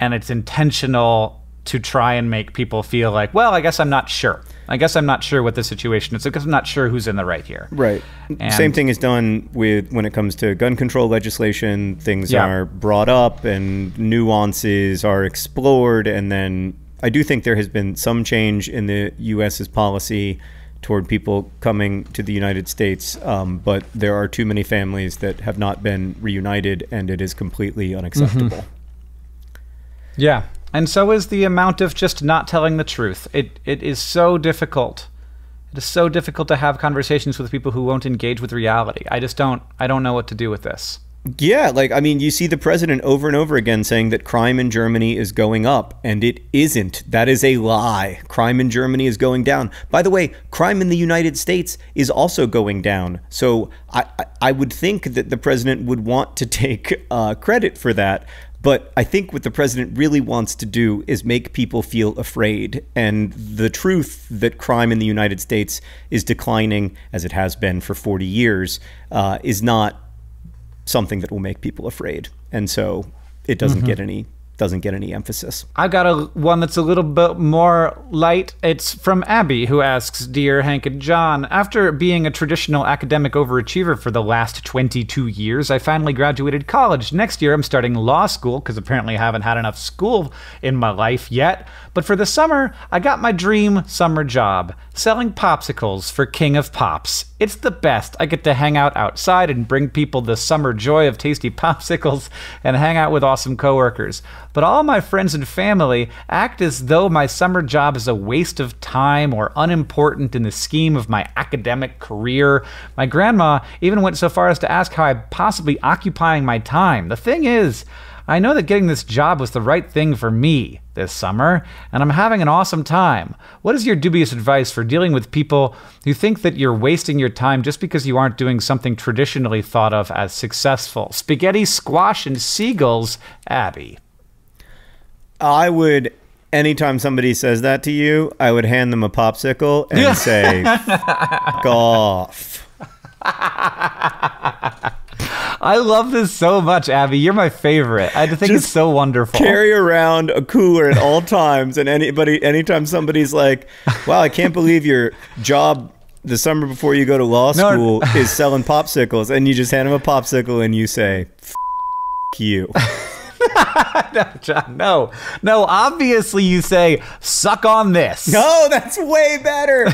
and it's intentional to try and make people feel like well i guess i'm not sure I guess I'm not sure what the situation is because I'm not sure who's in the right here. Right. And- Same thing is done with when it comes to gun control legislation. Things Yeah. are brought up and nuances are explored, and then I do think there has been some change in the U.S.'s policy toward people coming to the United States, um, but there are too many families that have not been reunited, and it is completely unacceptable. Yeah. And so is the amount of just not telling the truth. It it is so difficult. It is so difficult to have conversations with people who won't engage with reality. I just don't I don't know what to do with this. Yeah, like I mean, you see the president over and over again saying that crime in Germany is going up, and it isn't. That is a lie. Crime in Germany is going down. By the way, crime in the United States is also going down. So I, I, I would think that the president would want to take uh, credit for that. But I think what the president really wants to do is make people feel afraid. And the truth that crime in the United States is declining, as it has been for 40 years, uh, is not something that will make people afraid, and so it doesn't get any doesn't get any emphasis. I've got a one that's a little bit more light. It's from Abby, who asks, "Dear Hank and John, after being a traditional academic overachiever for the last 22 years, I finally graduated college. Next year, I'm starting law school because apparently I haven't had enough school in my life yet. But for the summer, I got my dream summer job, selling popsicles for King of Pops. It's the best. I get to hang out outside and bring people the summer joy of tasty popsicles and hang out with awesome coworkers. But all my friends and family act as though my summer job is a waste of time or unimportant in the scheme of my academic career. My grandma even went so far as to ask how I'm possibly occupying my time. The thing is, I know that getting this job was the right thing for me this summer, and I'm having an awesome time. What is your dubious advice for dealing with people who think that you're wasting your time just because you aren't doing something traditionally thought of as successful? Spaghetti, squash, and seagulls, Abby. I would anytime somebody says that to you, I would hand them a popsicle and say, "F- off." I love this so much, Abby. You're my favorite. I think it's so wonderful. Carry around a cooler at all times, and anybody, anytime somebody's like, "Wow, I can't believe your job." The summer before you go to law No. school is selling popsicles, and you just hand them a popsicle and you say, F- you. no, John, no. No, obviously you say, suck on this. No, that's way better.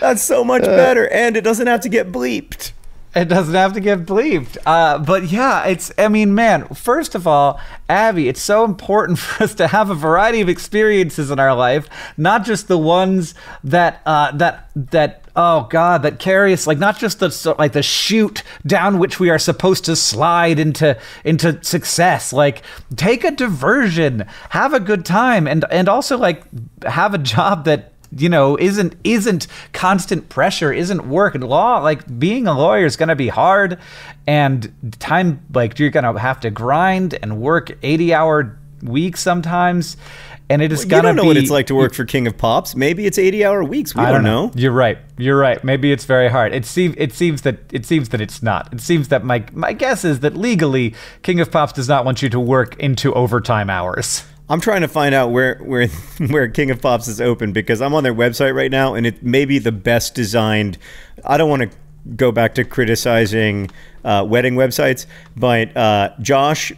That's so much better, and it doesn't have to get bleeped. It doesn't have to get bleeped. Uh, but yeah, it's, I mean, man, first of all, Abby, it's so important for us to have a variety of experiences in our life, not just the ones that, uh, that, that, oh God, that carry us, like not just the, like the chute down which we are supposed to slide into, into success. Like take a diversion, have a good time, and, and also like have a job that, you know isn't isn't constant pressure isn't work and law like being a lawyer is going to be hard and time like you're going to have to grind and work 80 hour weeks sometimes and it is going to You don't know be what it's like to work for King of Pops. Maybe it's eighty-hour weeks. We I don't, know. You're right. You're right. Maybe it's very hard. It seems it seems that it seems that it's not. It seems that my my guess is that legally King of Pops does not want you to work into overtime hours. I'm trying to find out where where where King of Pops is open because I'm on their website right now, and it may be the best designed. I don't want to go back to criticizing uh, wedding websites, but uh, Josh.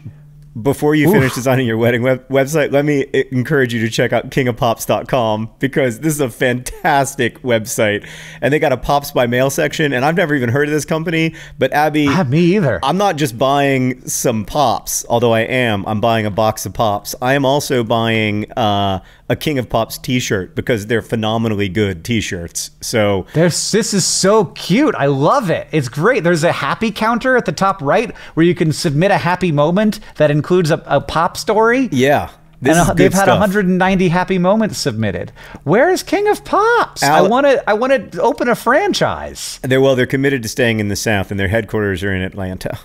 Before you finish designing your wedding web- website, let me encourage you to check out kingofpops.com because this is a fantastic website. And they got a Pops by Mail section. And I've never even heard of this company, but Abby, Ah, me either. I'm not just buying some pops, although I am. I'm buying a box of pops. I am also buying uh, a King of Pops T-shirt because they're phenomenally good T-shirts. So There's, this is so cute. I love it. It's great. There's a happy counter at the top right where you can submit a happy moment that includes a, a pop story. yeah, this and they've had stuff. 190 happy moments submitted. Where is King of Pops? I want to. I want to open a franchise. They're well, they're committed to staying in the South, and their headquarters are in Atlanta.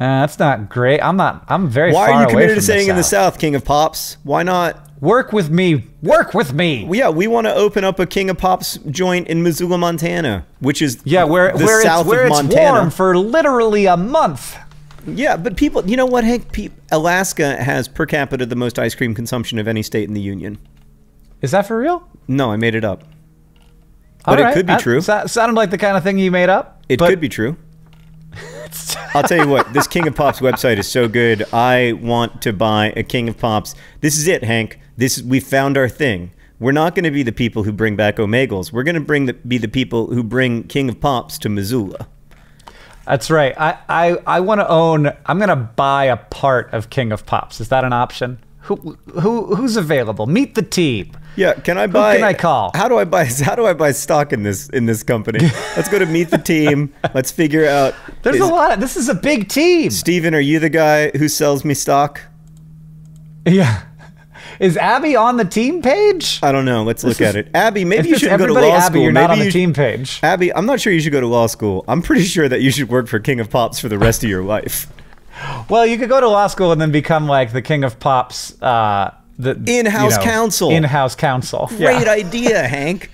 Uh, that's not great. I'm not. I'm very Why are you committed to staying in the. South, King of Pops? Why not? Work with me. Work with me. Well, yeah, we want to open up a King of Pops joint in Missoula, Montana, which is yeah, where the where south it's where of it's Montana. warm for literally a month. Yeah, but people, you know what, Hank? Pe- Alaska has per capita the most ice cream consumption of any state in the union. Is that for real? No, I made it up. All But it could be That true. so- sounded like the kind of thing you made up. It could be true. I'll tell you what, this King of Pops website is so good. I want to buy a King of Pops. This is it, Hank. This we found our thing. We're not going to be the people who bring back Omegals. We're going to bring the, be the people who bring King of Pops to Missoula. That's right. I I, I want to own. I'm gonna buy a part of King of Pops. Is that an option? Who who who's available? Meet the team. Yeah, can I buy? can I call? How do I buy? How do I buy stock in this in this company? Let's go to meet the team. Let's figure out. There's is- a lot. Of, this is a big team. Steven, are you the guy who sells me stock? Yeah. Is Abby on the team page? I don't know. Let's look is- at it. Abby, maybe you it's should go to law Abby, school. you're maybe not on the team page. Abby, I'm not sure you should go to law school. I'm pretty sure that you should work for King of Pops for the rest of your life. Well, you could go to law school and then become like the king of pops. Uh, the In-house you know, counsel. In-house counsel. Great Yeah. idea, Hank.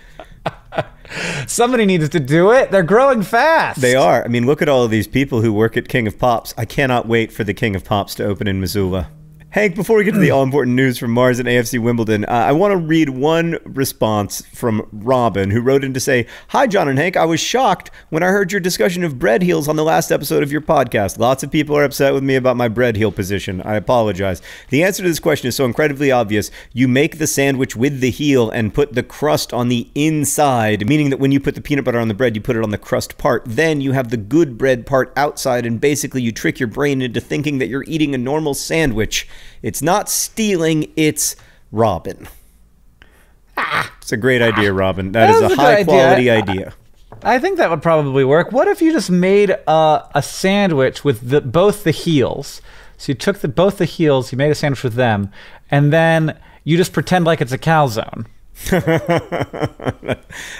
Somebody needs to do it. They're growing fast. They are. I mean, look at all of these people who work at King of Pops. I cannot wait for the King of Pops to open in Missoula. Hank, before we get to the all important news from Mars and AFC Wimbledon, uh, I want to read one response from Robin, who wrote in to say, Hi, John and Hank. I was shocked when I heard your discussion of bread heels on the last episode of your podcast. Lots of people are upset with me about my bread heel position. I apologize. The answer to this question is so incredibly obvious. You make the sandwich with the heel and put the crust on the inside, meaning that when you put the peanut butter on the bread, you put it on the crust part. Then you have the good bread part outside, and basically you trick your brain into thinking that you're eating a normal sandwich. It's not stealing, it's Robin. Ah. It's a great idea, ah. Robin. That is That was a a high idea. quality idea. I think that would probably work. What if you just made a, a sandwich with the, both the heels? So you took the, both the heels, you made a sandwich with them, and then you just pretend like it's a calzone.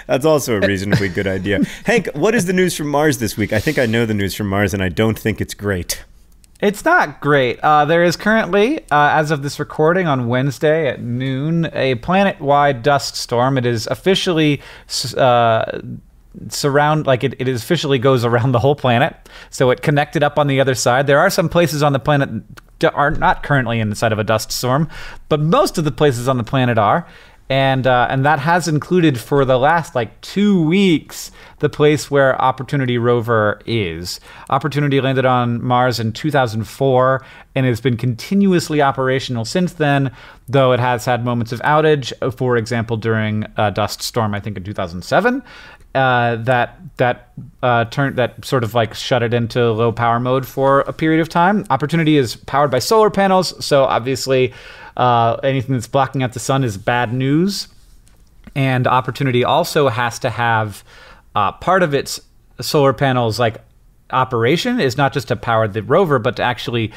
That's also a reasonably good idea. Hank, what is the news from Mars this week? I think I know the news from Mars, and I don't think it's great. It's not great. Uh, there is currently, uh, as of this recording on Wednesday at noon, a planet-wide dust storm. It is officially uh, surround like it, it officially goes around the whole planet. So it connected up on the other side. There are some places on the planet that are not currently inside of a dust storm, but most of the places on the planet are. And uh, and that has included for the last like two weeks the place where Opportunity rover is. Opportunity landed on Mars in 2004 and has been continuously operational since then, though it has had moments of outage. For example, during a dust storm, I think in 2007, uh, that that uh, turned that sort of like shut it into low power mode for a period of time. Opportunity is powered by solar panels, so obviously uh, anything that's blocking out the sun is bad news. And Opportunity also has to have uh, part of its solar panels like operation is not just to power the rover, but to actually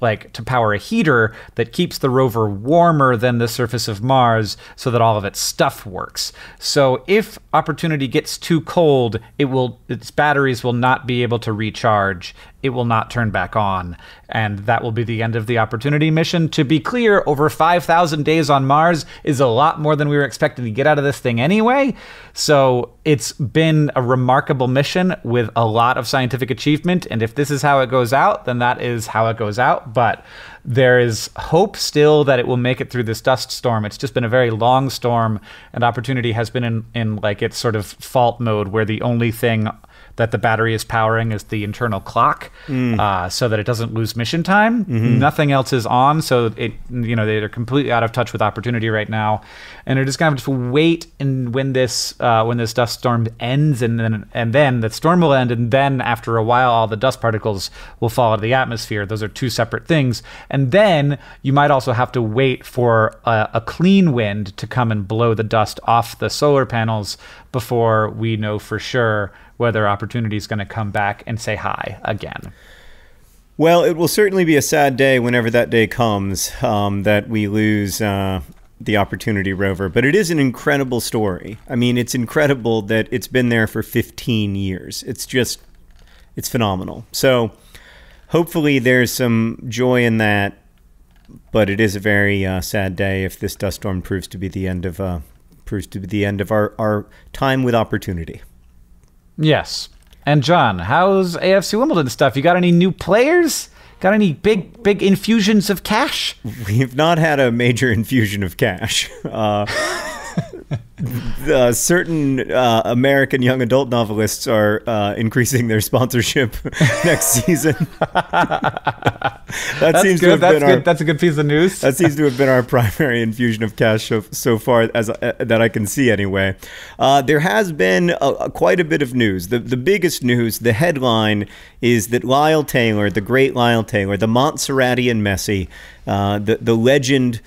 like to power a heater that keeps the rover warmer than the surface of Mars, so that all of its stuff works. So if Opportunity gets too cold, it will its batteries will not be able to recharge. It will not turn back on, and that will be the end of the Opportunity mission. To be clear, over 5,000 days on Mars is a lot more than we were expecting to get out of this thing anyway. So it's been a remarkable mission with a lot of scientific achievement. And if this is how it goes out, then that is how it goes out. But there is hope still that it will make it through this dust storm. It's just been a very long storm, and Opportunity has been in, in like its sort of fault mode where the only thing that the battery is powering is the internal clock, uh, so that it doesn't lose mission time. Nothing else is on, so it you know they're completely out of touch with opportunity right now, and they're just gonna have to wait and when this uh, when this dust storm ends, and then and then the storm will end, and then after a while all the dust particles will fall out of the atmosphere. Those are two separate things, and then you might also have to wait for a, a clean wind to come and blow the dust off the solar panels before we know for sure whether opportunity is going to come back and say hi again. Well, it will certainly be a sad day whenever that day comes um, that we lose uh, the Opportunity rover. But it is an incredible story. I mean, it's incredible that it's been there for 15 years. It's just, it's phenomenal. So hopefully there's some joy in that. But it is a very uh, sad day if this dust storm proves to be the end of uh, proves to be the end of our, our time with Opportunity. Yes. And John, how's AFC Wimbledon stuff? You got any new players? got any big big infusions of cash? We've not had a major infusion of cash. Uh, uh, certain uh, American young adult novelists are uh, increasing their sponsorship next season. that That's seems to have That's been good. our That's a good piece of news. that seems to have been our primary infusion of cash so, so far as uh, that I can see anyway. Uh, there has been a, a- quite a bit of news. The the biggest news, the headline is that Lyle Taylor, the great Lyle Taylor, the Montserratian Messi, uh, the the legend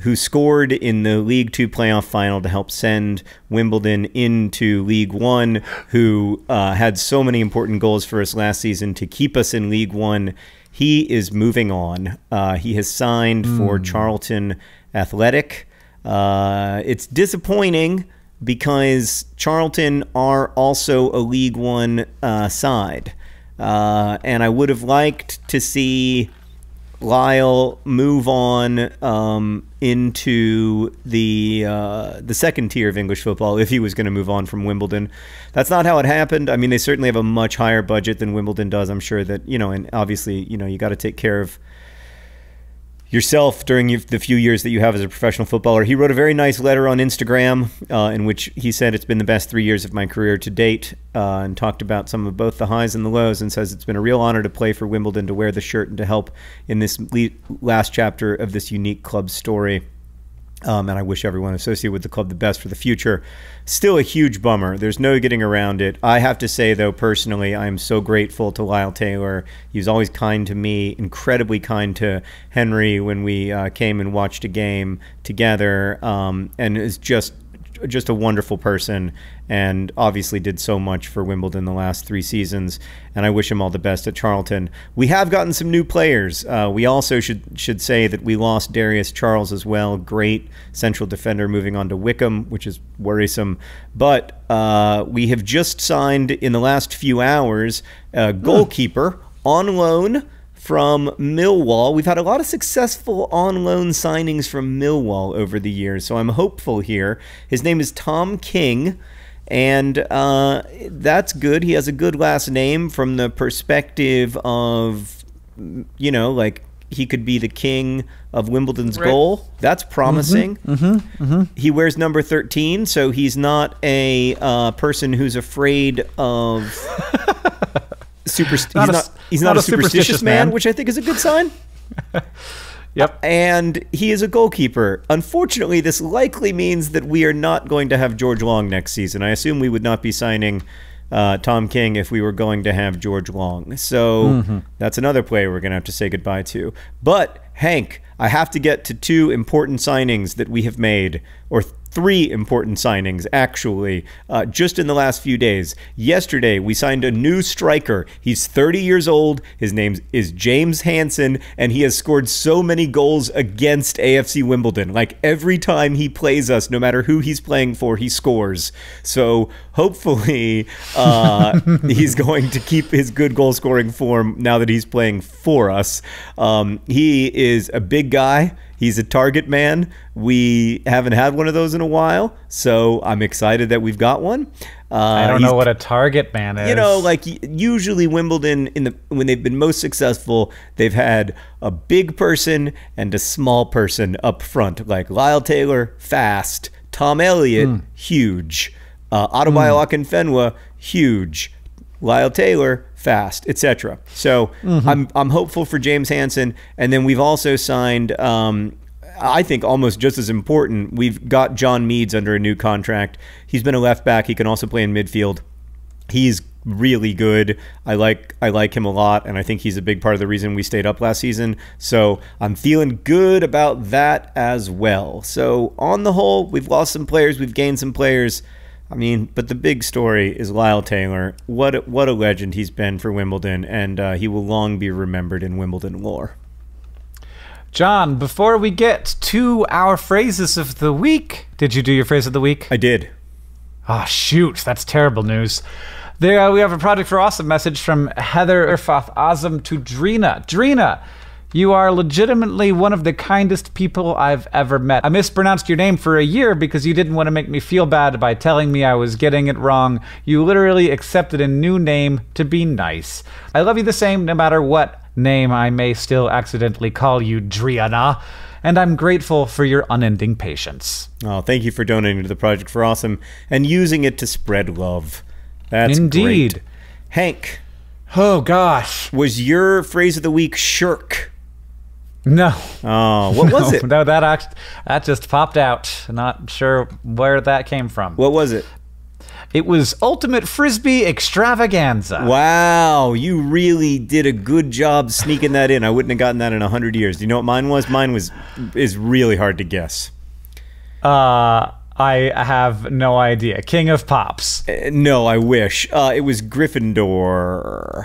who scored in the League Two playoff final to help send Wimbledon into League One, who uh, had so many important goals for us last season to keep us in League One. He is moving on. Uh, he has signed for Charlton Athletic. Uh, it's disappointing because Charlton are also a League One uh, side. Uh, and I would have liked to see Lyle move on um, into the uh, the second tier of English football if he was going to move on from Wimbledon. That's not how it happened. I mean, they certainly have a much higher budget than Wimbledon does. I'm sure that you know, and obviously, you know, you got to take care of yourself during the few years that you have as a professional footballer. He wrote a very nice letter on Instagram uh, in which he said it's been the best three years of my career to date uh, and talked about some of both the highs and the lows and says it's been a real honor to play for Wimbledon, to wear the shirt, and to help in this last chapter of this unique club story. Um, and I wish everyone associated with the club the best for the future. Still a huge bummer. There's no getting around it. I have to say, though, personally, I am so grateful to Lyle Taylor. He was always kind to me, incredibly kind to Henry when we uh, came and watched a game together, um, and is just just a wonderful person and obviously did so much for Wimbledon the last three seasons. And I wish him all the best at Charlton. We have gotten some new players. Uh, we also should should say that we lost Darius Charles as well. Great central defender moving on to Wycombe, which is worrisome. But uh, we have just signed in the last few hours a goalkeeper on loan from Millwall. We've had a lot of successful on loan signings from Millwall over the years, so I'm hopeful here. His name is Tom King, and uh, that's good. He has a good last name from the perspective of, you know, like he could be the king of Wimbledon's Right. goal. That's promising. He wears number 13, so he's not a uh, person who's afraid of. Super, he's Not not, a- he's not not, a superstitious superstitious man, man. which I think is a good sign. Yep. And he is a goalkeeper. Unfortunately, this likely means that we are not going to have George Long next season. I assume we would not be signing uh, Tom King if we were going to have George Long. So that's another player we're going to have to say goodbye to. But, Hank, I have to get to two important signings that we have made, or three important signings, actually, uh, just in the last few days. Yesterday, we signed a new striker. He's 30 years old. His name is James Hanson, and he has scored so many goals against AFC Wimbledon. Like every time he plays us, no matter who he's playing for, he scores. So hopefully, uh, he's going to keep his good goal scoring form now that he's playing for us. Um, he is a big guy. He's a target man. We haven't had one of those in a while, so I'm excited that we've got one. Uh, I don't know what a target man is. you know, like usually Wimbledon in the when they've been most successful, they've had a big person and a small person up front, like Lyle Taylor, fast, Tom Elliott, huge, uh, Adebayo Akinfenwa, huge, Lyle Taylor, fast, etc. So I'm I'm hopeful for James Hanson, and then we've also signed. Um, I think almost just as important, we've got Jon Meades under a new contract. He's been a left back. He can also play in midfield. He's really good. I like I like him a lot, and I think he's a big part of the reason we stayed up last season. So I'm feeling good about that as well. So on the whole, we've lost some players, we've gained some players. I mean, but the big story is Lyle Taylor. What a, what a legend he's been for Wimbledon, and uh, he will long be remembered in Wimbledon lore. John, before we get to our phrases of the week, did you do your phrase of the week? I did. Oh, shoot. That's terrible news. There, uh, we have a Project for Awesome message from Heather Irfath Azam to Drina. Drina, You are legitimately one of the kindest people I've ever met. I mispronounced your name for a year because you didn't want to make me feel bad by telling me I was getting it wrong. You literally accepted a new name to be nice. I love you the same no matter what name I may still accidentally call you, Driana. And I'm grateful for your unending patience. Oh, thank you for donating to the Project for Awesome and using it to spread love. That's Indeed. great. Hank, Oh, gosh. was your phrase of the week shirk? No. Oh, what was no, it? No, that act- that just popped out. Not sure where that came from. What was it? It was Ultimate Frisbee Extravaganza. Wow, you really did a good job sneaking that in. I wouldn't have gotten that in a hundred years. Do you know what mine was? Mine was is really hard to guess. Uh, I have no idea. King of Pops. Uh, no, I wish. Uh, it was Gryffindor.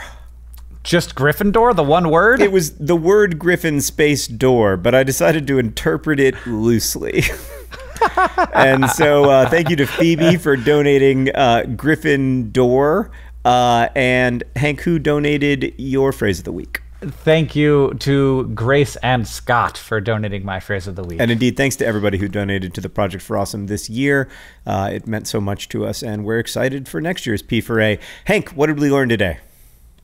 Just Gryffindor, the one word? It was the word Griffin space door, but I decided to interpret it loosely. and so, uh, thank you to Phoebe for donating uh, Griffin door. Uh, and Hank, who donated your phrase of the week? Thank you to Grace and Scott for donating my phrase of the week. And indeed, thanks to everybody who donated to the Project for Awesome this year. Uh, it meant so much to us, and we're excited for next year's P for A. Hank, what did we learn today?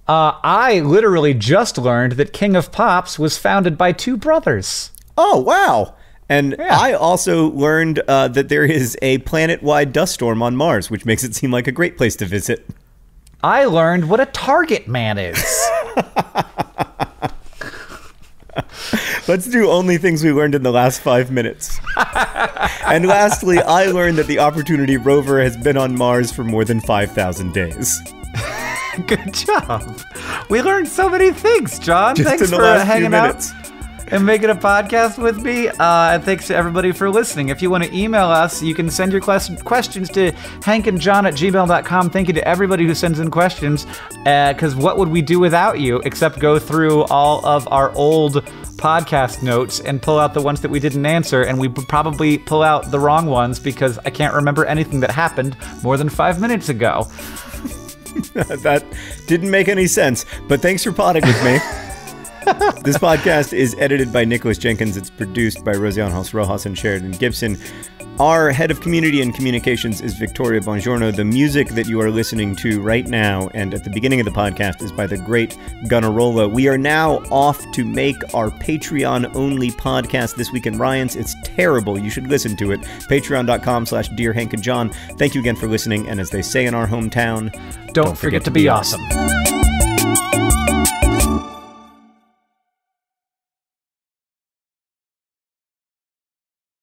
Uh, I literally just learned that King of Pops was founded by two brothers. Oh, wow. And Yeah. I also learned uh, that there is a planet wide dust storm on Mars, which makes it seem like a great place to visit. I learned what a target man is. Let's do only things we learned in the last five minutes. and lastly, I learned that the Opportunity rover has been on Mars for more than 5,000 days. Good job. We learned so many things, John. Just thanks for hanging out and making a podcast with me. Uh, and thanks to everybody for listening. If you want to email us, you can send your quest- questions to hankandjohn at gmail.com. Thank you to everybody who sends in questions, because what would we do without you except go through all of our old podcast notes and pull out the ones that we didn't answer, and we probably pull out the wrong ones because I can't remember anything that happened more than five minutes ago. that didn't make any sense, but thanks for potting with me. this podcast is edited by Nicholas Jenkins. It's produced by Rosianna Halse Rojas and Sheridan Gibson. Our head of community and communications is Victoria Bongiorno. The music that you are listening to right now and at the beginning of the podcast is by the great Gunnarolla. We are now off to make our Patreon only podcast this week in Ryan's. It's terrible. You should listen to it. Patreon.com slash Dear Hank and John. Thank you again for listening. And as they say in our hometown, Don't, forget, to be awesome.